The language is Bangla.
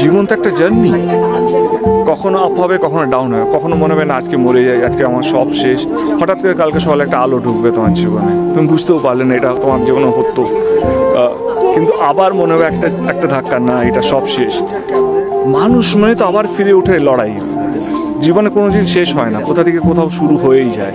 জীবন তো একটা জার্নি। কখনো আপ হবে, কখনো ডাউন হবে। কখনো মনে হবে, না, আজকে মরে যাই, আজকে আমার সব শেষ। হঠাৎ করে কালকে সকালে একটা আলো ঢুকবে তোমার জীবনে। তুমি বুঝতেও পারলে না, এটা তোমার জীবনে হতো কিন্তু আবার মনে হবে একটা একটা ধাক্কা, না, এটা সব শেষ। মানুষ মানে তো আবার ফিরে উঠে লড়াই। জীবনে কোনো দিন শেষ হয় না, কোথা থেকে কোথাও শুরু হয়েই যায়।